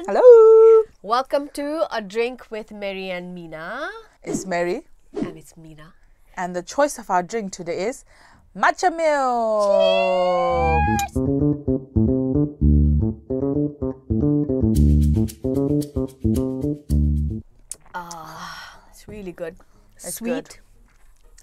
everyone. Hello, Welcome to A Drink with Meri and Mina. it's Meri, And it's Mina. and the choice of our drink today is matcha milk. Ah, it's really good. It's Sweet. good.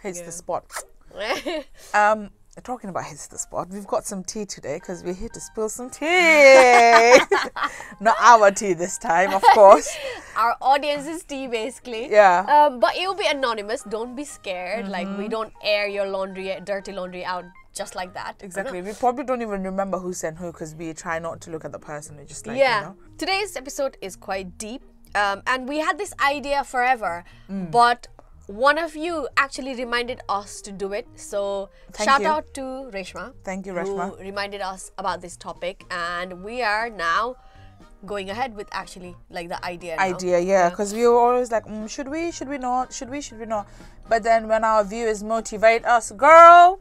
Hits Yeah. the spot. Um, talking about hits the spot, we've got some tea today because we're here to spill some tea. Not our tea this time, of course. Our audience is tea basically. Yeah. Mm-hmm. Um, but it will be anonymous. Don't be scared. Like we don't air your laundry, dirty laundry out just like that. Exactly. We probably don't even remember who sent who because we try not to look at the person. We just like, yeah. you know. Today's episode is quite deep. Um, and we had this idea forever, Mm. but one of you actually reminded us to do it. So Thank shout you. out to Reshma. Thank you, Reshma. Who reminded us about this topic, and we are now going ahead with actually like the idea. now. idea, yeah, because we were always like, mm, should we, should we not, should we, should we not? But then when our viewers motivate us, girl,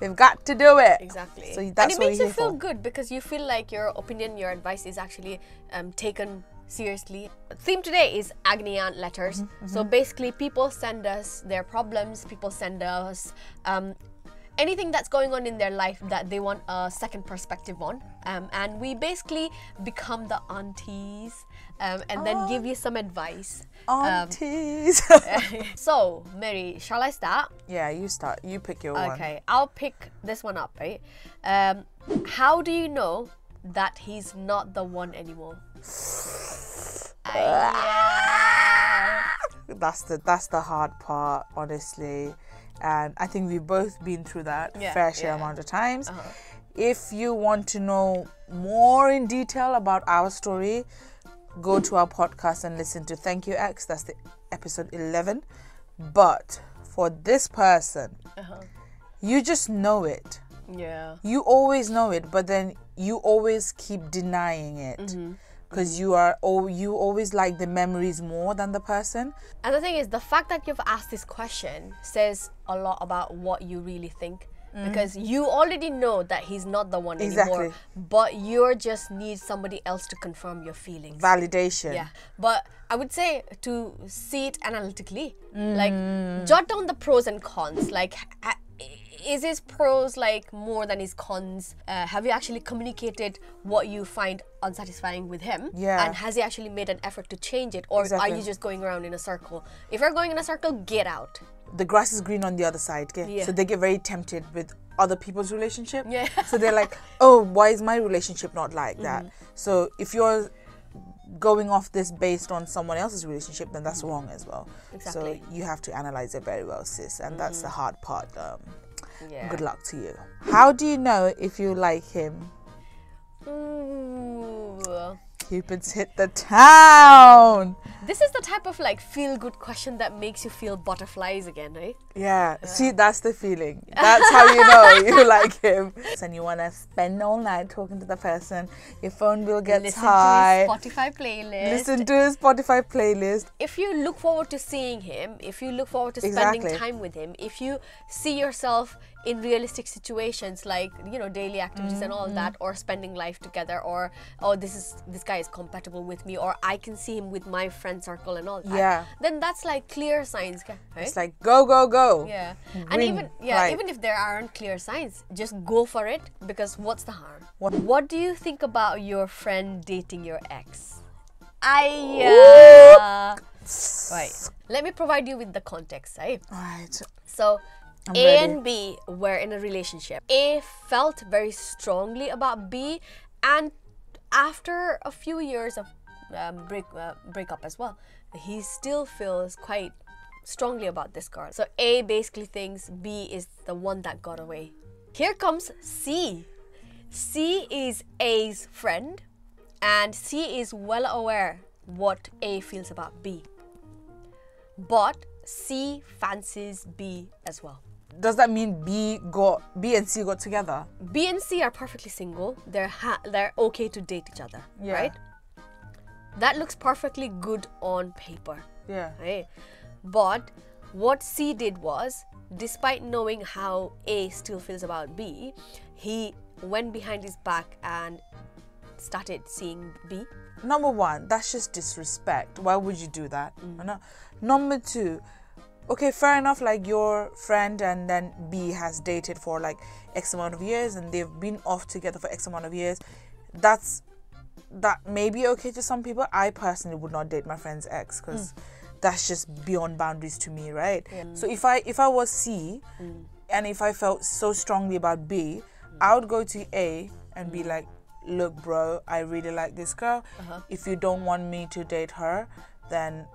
we've got to do it. Exactly. So and it makes you feel for. good because you feel like your opinion, your advice is actually um, taken seriously. Theme today is Agony Aunt letters. Mm-hmm, So basically, people send us their problems. People send us um, anything that's going on in their life that they want a second perspective on, um, and we basically become the aunties um, and then give you some advice. Um, Aunties. so, Meri, shall I start? yeah, you start. You pick your one. Okay, I'll pick this one up, right? Um, how do you know that he's not the one anymore? yeah. That's the that's the hard part, honestly. And I think we've both been through that Yeah, fair share yeah. amount of times. Uh-huh. If you want to know more in detail about our story, go to our podcast and listen to Thank You X. That's the episode 11. But for this person, Uh-huh. you just know it. Yeah. You always know it, but then you always keep denying it Mm-hmm. Because you are oh you always like the memories more than the person. And the thing is, the fact that you've asked this question says a lot about what you really think. Because you already know that he's not the one anymore, but you just need somebody else to confirm your feelings. Validation. Yeah, but I would say to see it analytically, Mm. like jot down the pros and cons. Like, is his pros like more than his cons? Uh, have you actually communicated what you find unsatisfying with him? Yeah. And has he actually made an effort to change it, or are you just going around in a circle? If you're going in a circle, get out. the grass is green on the other side. Okay? Yeah. So they get very tempted with other people's relationship. Yeah. so they're like, oh, why is my relationship not like that? Mm-hmm. So if you're going off this based on someone else's relationship, then that's wrong as well. Exactly. Mm-hmm. So you have to analyze it very well, sis. And that's the hard part. Um, Yeah. Good luck to you. How do you know if you like him? Ooh. Cupid's hit the town. This is the type of like feel good question that makes you feel butterflies again, right? Yeah, see, that's the feeling. That's how you know you like him. And you want to spend all night talking to the person. Your phone bill gets Listen high. to his Spotify playlist. Listen to his Spotify playlist. if you look forward to seeing him, if you look forward to spending Exactly. time with him, if you see yourself in realistic situations like you know daily activities and all Mm-hmm. that, or spending life together, or oh this is this guy is compatible with me, or I can see him with my friend circle and all that. Yeah. Then that's like clear signs, right? It's like go, go, go. yeah, and even yeah, light. even if there aren't clear signs, just go for it because what's the harm? What- What do you think about your friend dating your ex? I right. Let me provide you with the context, right? Right. So I'm A ready. and B were in a relationship. A felt very strongly about B, and after a few years of um, break uh, breakup as well, he still feels quite strongly about this girl. So A basically thinks B is the one that got away. Here comes C. C is A's friend, and C is well aware what A feels about B. But C fancies B as well. Does that mean B got B and C got together? B and C are perfectly single. They're ha- they're okay to date each other, Yeah. right? That looks perfectly good on paper, Yeah. right? But what C did was, despite knowing how A still feels about B, he went behind his back and started seeing B? number one, that's just disrespect. Why would you do that? Mm. Number two, okay, fair enough. Like your friend and then B has dated for like X amount of years and they've been off together for X amount of years. That's that may be okay to some people. I personally would not date my friend's ex because that's just beyond boundaries to me, right? Yeah. So if I if I was C Mm. and if I felt so strongly about B, I would go to A and be like, look, bro, I really like this girl. Uh-huh. If you don't want me to date her, then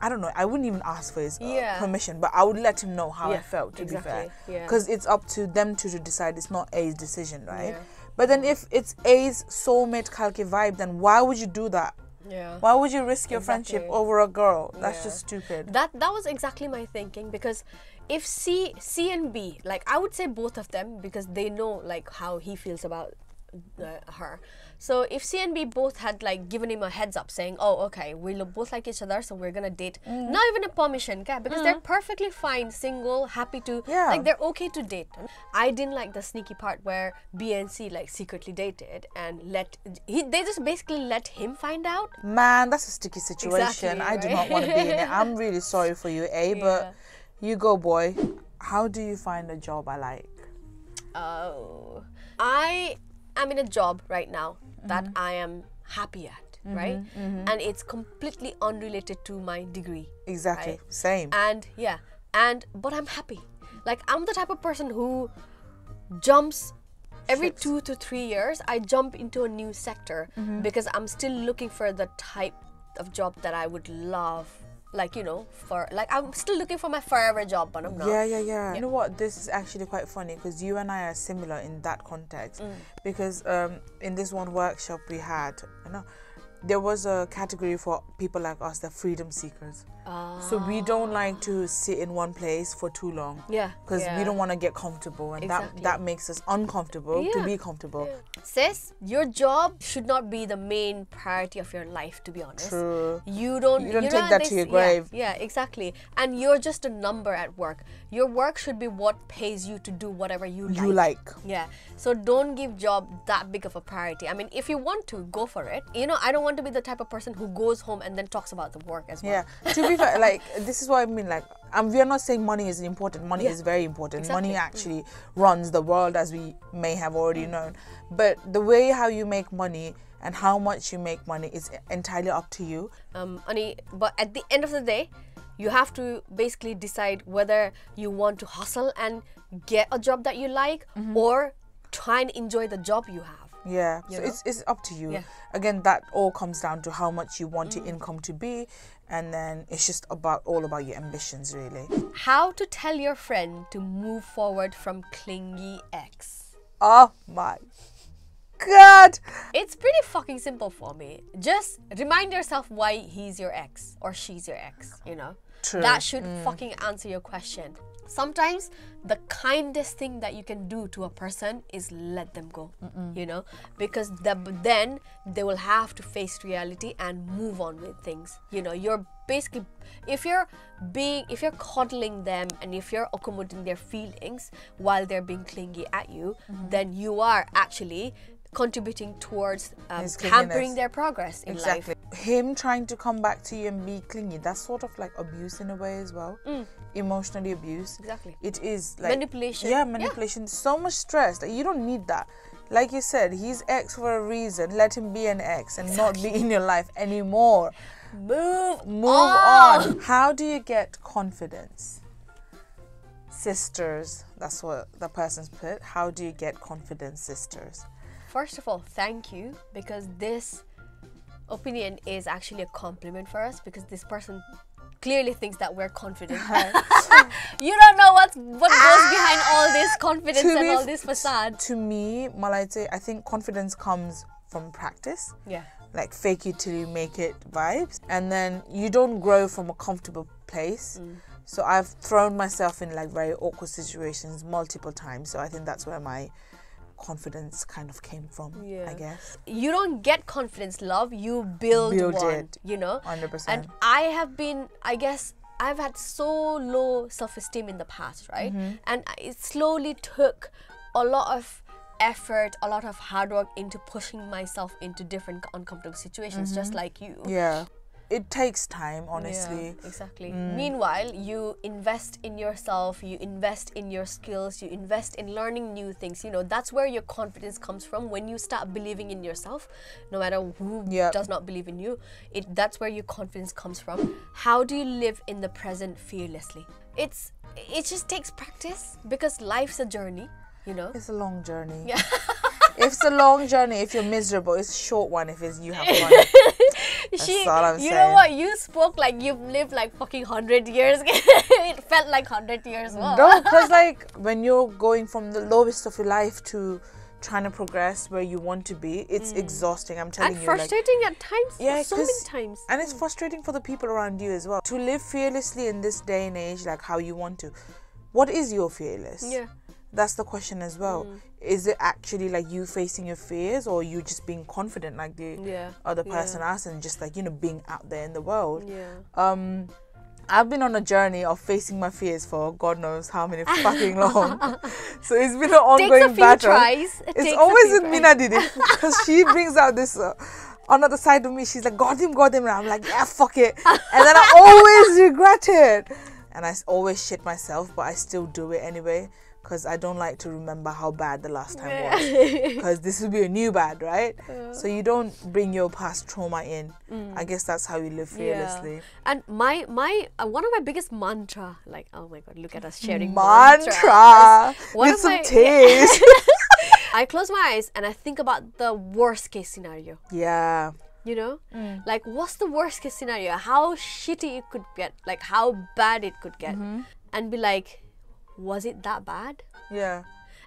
I don't know. I wouldn't even ask for his uh, Yeah. permission, but I would let him know how I felt. To be fair, exactly, yeah. because it's up to them two to decide. It's not A's decision, right? But then if it's A's soulmate calculate vibe, then why would you do that? Yeah. Why would you risk your friendship over a girl? That's Yeah. just stupid. That that was exactly my thinking because if C C and B, like I would say both of them because they know like how he feels about uh, her. So if C and B both had like given him a heads up saying, "Oh, okay, we lo- both like each other, so we're gonna date," Mm. not even a permission, okay? Because they're perfectly fine, single, happy to, Yeah. like they're okay to date. I didn't like the sneaky part where B and C like secretly dated and let he they just basically let him find out. Man, that's a sticky situation. Exactly, I do not want to be in it. I'm really sorry for you, A, but you go, boy. How do you find a job I like? Oh, I am in a job right now that Mm-hmm. I am happy at, right? And it's completely unrelated to my degree. Exactly. Right. Same. And yeah, and but I'm happy. Like I'm the type of person who jumps every Ships. two to three years. I jump into a new sector Mm-hmm. because I'm still looking for the type of job that I would love. Like you know, for like I'm still looking for my forever job, but I'm not. Yeah, yeah, yeah. You know what? This is actually quite funny because you and I are similar in that context. Mm. Because um, in this one workshop we had, you know, there was a category for people like us, the freedom seekers. So we don't like to ah. sit in one place for too long. Yeah, Because yeah. we don't want to get comfortable, and Exactly. that that makes us uncomfortable to be comfortable. Sis, your job should not be the main priority of your life, to be honest. True. You don't. You don't take that this- to your yeah, grave. Yeah, exactly. And you're just a number at work. Your work should be what pays you to do whatever you like. You like. Yeah. So don't give job that big of a priority. I mean, if you want to, go for it. You know, I don't want to be the type of person who goes home and then talks about the work as well. Yeah. to be like this is what I mean. Like, um, we are not saying money is important. Money Yeah. is very important. Money Exactly. Mm. actually runs the world, as we may have already known. But the way how you make money and how much you make money is entirely up to you. um, ani, but at the end of the day you have to basically decide whether you want to hustle and get a job that you like Mm-hmm. or try and enjoy the job you have Yeah. You so know? it's it's up to you. Yeah. Again, that all comes down to how much you want Mm. your income to be, and then it's just about all about your ambitions, really. how to tell your friend to move forward from clingy ex Oh my God. it's pretty fucking simple for me just remind yourself why he's your ex or she's your ex you know True. Mm. that should fucking answer your question sometimes the kindest thing that you can do to a person is let them go you know? Because the, then they will have to face reality and move on with things you know? You're basically if you're being if you're coddling them and if you're accommodating their feelings while they're being clingy at you Mm-hmm. then you are actually contributing towards um, hampering their progress in Exactly. life Him trying to come back to you and be clingy, that's sort of like abuse in a way as well. Emotionally abuse. Mm. Exactly. It is like Manipulation. Yeah, Yeah. manipulation. So much stress. Like, you don't need that. Like you said, he's ex for a reason. Let him be an ex and not be in your life anymore. move Move on. on. How do you get confidence? Sisters, that's what the person's put. How do you get confidence, sisters? First of all, thank you because this opinion is actually a compliment for us because this person clearly thinks that we're confident. you don't know what's what goes behind all this confidence To and be all this facade. To me, Malaite, I think confidence comes from practice. Yeah. like fake it till you make it vibes and then you don't grow from a comfortable place Mm. so i've thrown myself in like very awkward situations multiple times so i think that's where my confidence kind of came from Yeah. i guess You don't get confidence, love. You build, Build one. it. You know. 100% And I have been, I guess, I've had so low self esteem in the past, right? Mm-hmm. And it slowly took a lot of effort, a lot of hard work into pushing myself into different uncomfortable situations, just like you. Yeah. It takes time, honestly. Yeah, exactly. Mm. Meanwhile, you invest in yourself, you invest in your skills, you invest in learning new things. You know, that's where your confidence comes from when you start believing in yourself, no matter who Yeah. does not believe in you. It that's where your confidence comes from. How do you live in the present fearlessly? It's it just takes practice because life's a journey, you know. It's a long journey. Yeah. if it's a long journey, if you're miserable, it's a short one if it's you have fun. she, you know what? You spoke like you've lived like fucking hundred years. it felt like hundred years. No, because like when you're going from the lowest of your life to trying to progress where you want to be, it's exhausting. I'm telling Mm. and you. like- frustrating at times. Yeah, so many times. and it's frustrating for the people around you as well. To live fearlessly in this day and age, like how you want to. What is your fearless? Yeah. That's the question as well. Mm. Is it actually like you facing your fears or you just being confident like the Yeah, other yeah. person else and just like, you know, being out there in the world? Yeah. Um I've been on a journey of facing my fears for God knows how many fucking long. so it's been an ongoing battle. tries. It It's always with. Mina Didi because she brings out this uh, another side of me. She's like, God him, God him. And I'm like, yeah, fuck it. And then I always regret it. And I always shit myself, but I still do it anyway because I don't like to remember how bad the last time was. Because this will be a new bad, right? So you don't bring your past trauma in. I guess that's how you live fearlessly. Mm. Yeah. And my my uh, one of my biggest mantra, like oh my god, look at us sharing Mantra One with some my- taste. I close my eyes and I think about the worst case scenario. yeah. You know, Mm. like what's the worst case scenario? How shitty it could get, like how bad it could get, Mm-hmm. and be like, was it that bad? Yeah.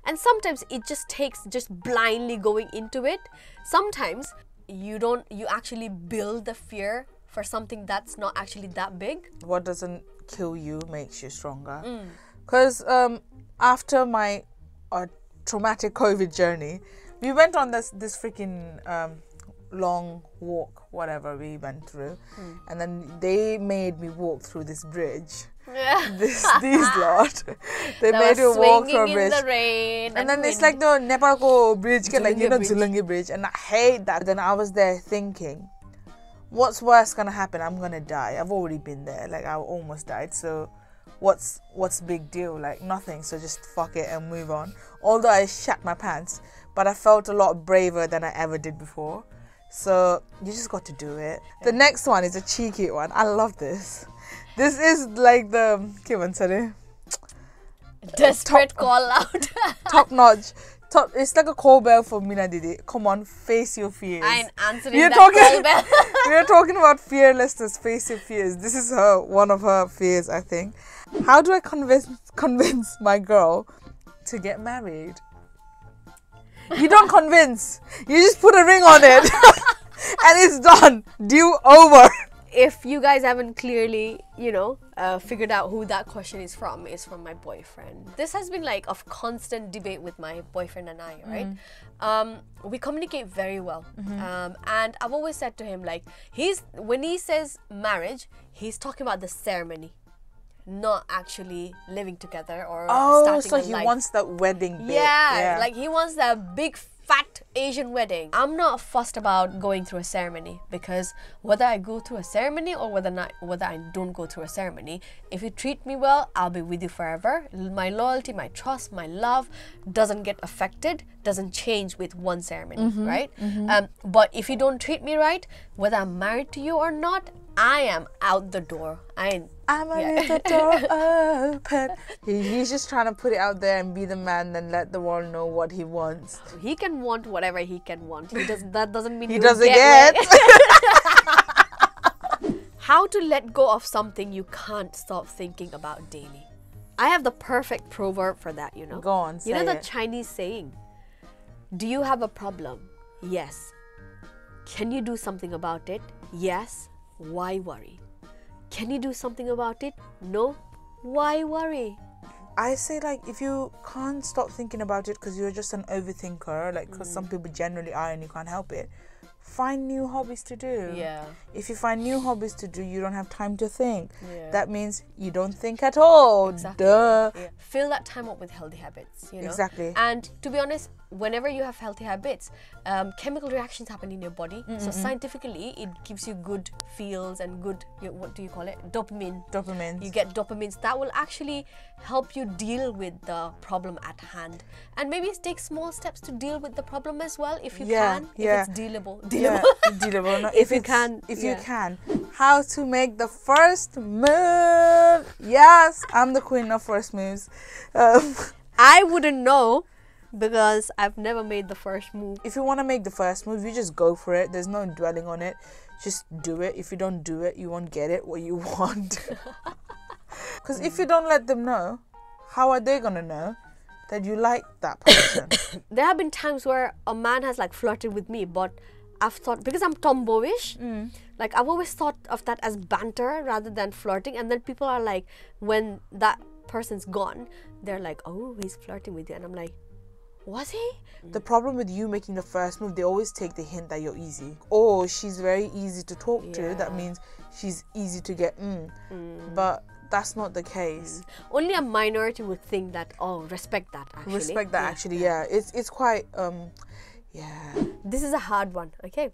and sometimes it just takes just blindly going into it sometimes you don't you actually build the fear for something that's not actually that big what doesn't kill you makes you stronger. Mm. Because um, after my uh, traumatic COVID journey, we went on this this freaking um, long walk, whatever we went through, Mm. and then they made me walk through this bridge. This these lot, they made me walk through a in bridge. the rain And then it's like the Nepal bridge, ke, like you know, Zulungi Bridge, and I hate that. Then I was there thinking, what's worse gonna happen? I'm gonna die. I've already been there. Like I almost died. So, what's what's big deal? Like nothing. So just fuck it and move on. Although I shat my pants, but I felt a lot braver than I ever did before. So you just got to do it. The next one is a cheeky one. I love this. This is like the Kivan sorry desperate call out top notch. Top, it's like a call bell for Mina Didi. Come on, face your fears. i'm answering We are that talking- call bell we are talking about fearlessness, face your fears. This is her one of her fears, I think. How do I convince convince my girl to get married? You don't convince. You just put a ring on it, and it's done. Deal over. If you guys haven't clearly, you know, uh, figured out who that question is from, is from my boyfriend. This has been like of constant debate with my boyfriend and I, right? Um, we communicate very well, um, and I've always said to him like he's when he says marriage, he's talking about the ceremony, not actually living together or Oh, so a he life. wants that wedding bit. Yeah, like he wants that big fat Asian wedding. I'm not fussed about going through a ceremony because whether I go through a ceremony or whether not whether I don't go through a ceremony, if you treat me well, I'll be with you forever. My loyalty, my trust, my love doesn't get affected, doesn't change with one ceremony, right? Um, but if you don't treat me right, whether I'm married to you or not, I am out the door. I ain't I'm a Yeah. little door open. He, he's just trying to put it out there and be the man, then let the world know what he wants. he can want whatever he can want. He does that doesn't mean He doesn't get. get. How to let go of something you can't stop thinking about daily. I have the perfect proverb for that, you know. Go on, You know the it. Chinese saying, "Do you have a problem?" Yes. Can you do something about it? Yes. Why worry? Can you do something about it? No. Why worry? I say like if you can't stop thinking about it because you're just an overthinker, like because mm. some people generally are and you can't help it, find new hobbies to do. Yeah. If you find new hobbies to do, you don't have time to think. Yeah. That means you don't think at all. Exactly. Duh. Yeah. Fill that time up with healthy habits, you know. Exactly. And to be honest, whenever you have healthy habits, um, chemical reactions happen in your body. So scientifically, it gives you good feels and good. You, what do you call it? Dopamine. Dopamine. You get dopamines that will actually help you deal with the problem at hand, and maybe take small steps to deal with the problem as well if you Yeah, can. yeah. If it's dealable. yeah, Dealable. dealable. No, If you can, if yeah. you can, how to make the first move? Yes, I'm the queen of first moves. Um, I wouldn't know because I've never made the first move. if you want to make the first move, you just go for it. There's no dwelling on it. Just do it. If you don't do it, you won't get it what you want. Because if you don't let them know, how are they gonna know that you like that person? There have been times where a man has like flirted with me, but I've thought because I'm tomboyish, mm. like I've always thought of that as banter rather than flirting. And then people are like, when that person's gone, they're like, oh, he's flirting with you, and I'm like, was he? The problem with you making the first move, they always take the hint that you're easy. Or she's very easy to talk to. That means she's easy to get mm. But that's not the case. Only a minority would think that. Oh, respect that. Actually, Respect that Yeah. actually, yeah. It's it's quite um yeah. This is a hard one, okay?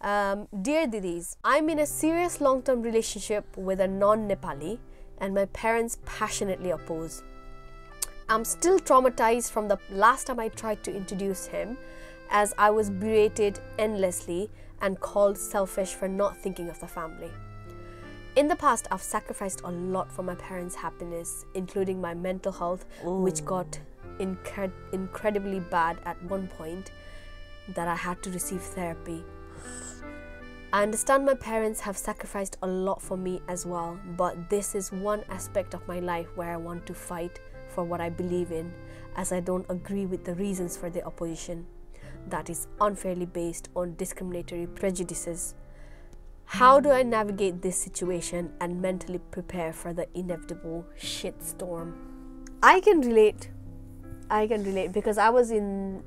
Um, dear Didis, I'm in a serious long term relationship with a non Nepali, and my parents passionately oppose. I'm still traumatized from the last time I tried to introduce him, as I was berated endlessly and called selfish for not thinking of the family. In the past, I've sacrificed a lot for my parents' happiness, including my mental health, which got incred- incredibly bad at one point that I had to receive therapy. I understand my parents have sacrificed a lot for me as well, but this is one aspect of my life where I want to fight for what I believe in, as I don't agree with the reasons for the opposition that is unfairly based on discriminatory prejudices. How do I navigate this situation and mentally prepare for the inevitable shitstorm? I can relate. I can relate because I was in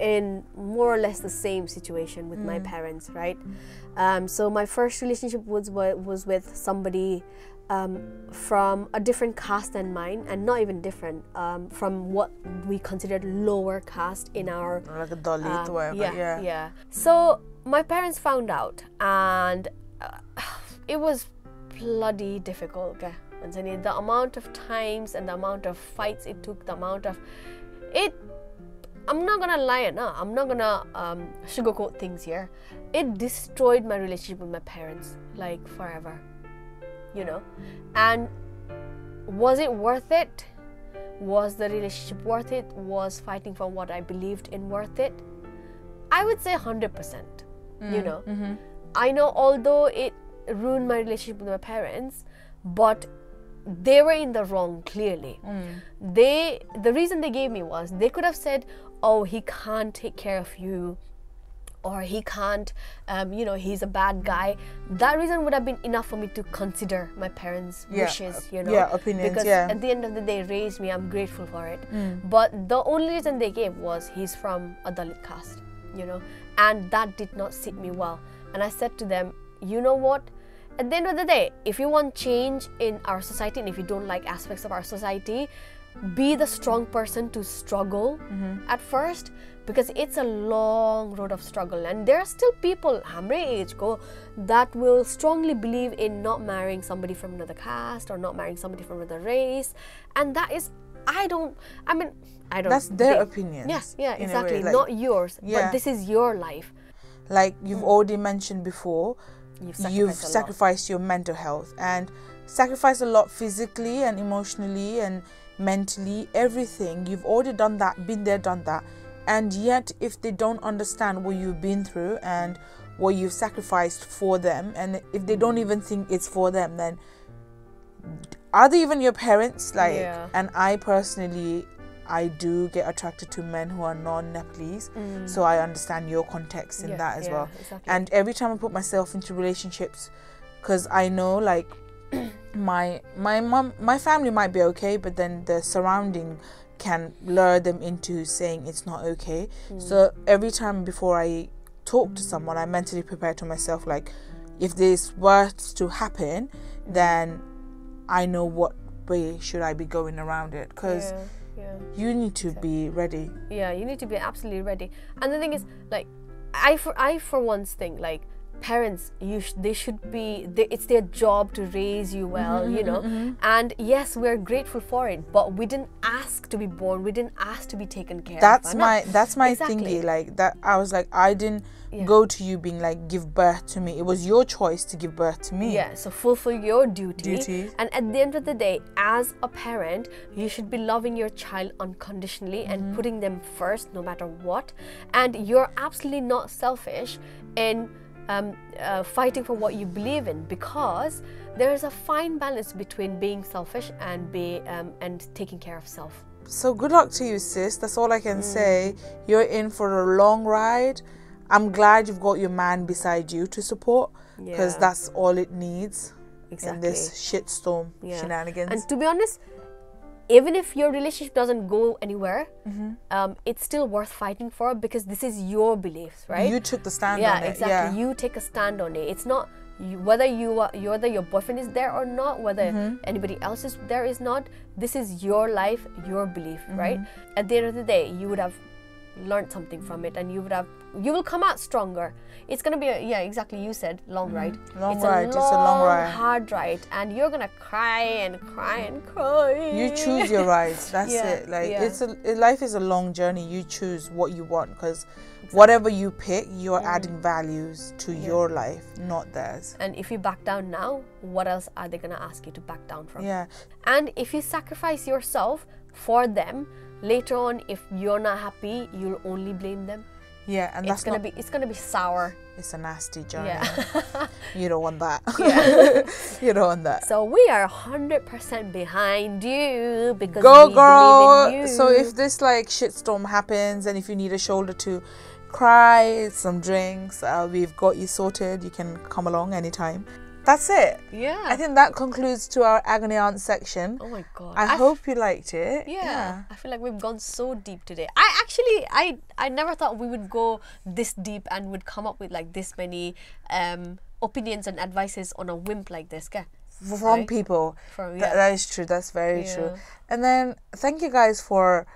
in more or less the same situation with my parents, right? Um, so my first relationship was was with somebody um, from a different caste than mine, and not even different um, from what we considered lower caste in our Like a Dalit um, whatever. yeah, Yeah. yeah. So my parents found out, and uh, it was bloody difficult. Okay? The amount of times and the amount of fights it took, the amount of it. I'm not gonna lie, no. I'm not gonna um, sugarcoat things here. It destroyed my relationship with my parents, like forever. You know, and was it worth it? Was the relationship worth it? Was fighting for what I believed in worth it? I would say 100%. You mm, know, mm-hmm. I know although it ruined my relationship with my parents, but they were in the wrong clearly. Mm. They the reason they gave me was they could have said, "Oh, he can't take care of you." Or he can't, um, you know, he's a bad guy. That reason would have been enough for me to consider my parents' Yeah, wishes, you know. yeah, opinions, Because yeah. at the end of the day, raised me. I'm grateful for it. Mm. But the only reason they gave was he's from a Dalit caste, you know, and that did not sit me well. And I said to them, you know what? At the end of the day, if you want change in our society and if you don't like aspects of our society, be the strong person to struggle Mm-hmm. at first because it's a long road of struggle and there are still people hamre age go that will strongly believe in not marrying somebody from another caste or not marrying somebody from another race and that is i don't i mean i don't That's their they- opinions. yes yeah a exactly way, like- not yours Yeah. but this is your life like you've already mentioned before you've you've sacrificed lot. sacrificed your mental health and sacrificed a lot physically and emotionally and mentally everything you've already done that been there done that and yet if they don't understand what you've been through and what you've sacrificed for them and if they don't even think it's for them then are they even your parents like Yeah. and i personally i do get attracted to men who are non-nepalese so i understand your context in Mm. That as yeah, well exactly. and every time i put myself into relationships because i know like my my mom my family might be okay but then the surrounding can lure them into saying it's not okay Hmm. so every time before i talk to someone, I mentally prepare to myself like, if this were to happen, then I know what way should I be going around it because yeah, yeah. you need to be ready. yeah you need to be absolutely ready and the thing is like i for i for once think like parents you sh- they should be they, it's their job to raise you well Mm-hmm, you know and yes we're grateful for it but we didn't ask to be born we didn't ask to be taken care That's of my that's my Exactly. thingy. Like that, I was like, I didn't Yeah. go to you being like, give birth to me. It was your choice to give birth to me. yeah so fulfill your duty Duty. and at the end of the day as a parent you should be loving your child unconditionally Mm-hmm. and putting them first no matter what and you're absolutely not selfish in um, uh, fighting for what you believe in because there is a fine balance between being selfish and be um, and taking care of self So good luck to you, sis. That's all I can Mm. say. You're in for a long ride. I'm glad you've got your man beside you to support because Yeah. that's all it needs in this shitstorm Yeah. shenanigans. And to be honest, even if your relationship doesn't go anywhere, Mm-hmm. um, it's still worth fighting for because this is your beliefs, right? You took the stand yeah, on it. exactly. Yeah. You take a stand on it. It's not you, whether you are whether your boyfriend is there or not, whether Mm-hmm. anybody else is there is not. This is your life, your belief, Mm-hmm. right? At the end of the day, you would have learned something from it, and you would have you will come out stronger. It's gonna be a, yeah, exactly. You said long ride. Mm-hmm. Long it's ride, A it's long, a long ride. hard ride, and you're gonna cry and cry and cry. you choose your rides. That's Yeah, it. Like yeah. it's a it- life is a long journey. You choose what you want because whatever you pick, you're adding values to your life, not theirs. And if you back down now, what else are they gonna ask you to back down from? Yeah. And if you sacrifice yourself for them, later on, if you're not happy, you'll only blame them. Yeah, and it's that's gonna be it's gonna be sour. It's a nasty journey. Yeah. You don't want that. you don't want that. so we are hundred percent behind you because Go, we girl. believe in you. So if this like shitstorm happens, and if you need a shoulder to cry, some drinks, uh, we've got you sorted. You can come along anytime. That's it. yeah, I think that concludes to our agony aunt section. oh my god, I hope you liked it. Yeah, I feel like we've gone so deep today. I actually, I, I never thought we would go this deep and would come up with like this many um, opinions and advices on a wimp like this. Okay? From people. From- Th- yeah. that is true. That's very true. And then thank you guys for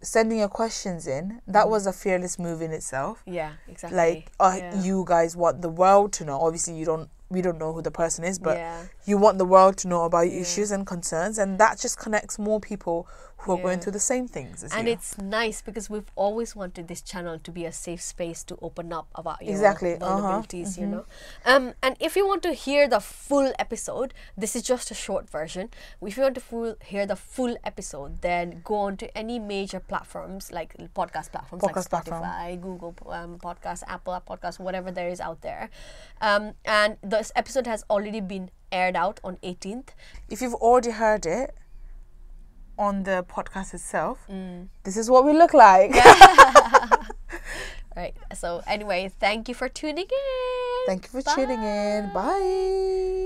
sending your questions in. That Mm-hmm. was a fearless move in itself. Yeah, exactly. Like, uh, yeah. you guys want the world to know. Obviously, you don't. We don't know who the person is, but Yeah. you want the world to know about your Yeah. issues and concerns, and that just connects more people who are going Yeah. through the same things as and you. it's nice because we've always wanted this channel to be a safe space to open up about your Exactly, uh-huh, vulnerabilities you know. Um, and if you want to hear the full episode this is just a short version. If you want to full, hear the full episode then go on to any major platforms like podcast platforms Podcast like platform. spotify google um, podcast apple podcast whatever there is out there. Um, and this episode has already been aired out on 18th if you've already heard it on the podcast itself, Mm. this is what we look like. right so anyway thank you for tuning in Thank you for tuning in. Bye.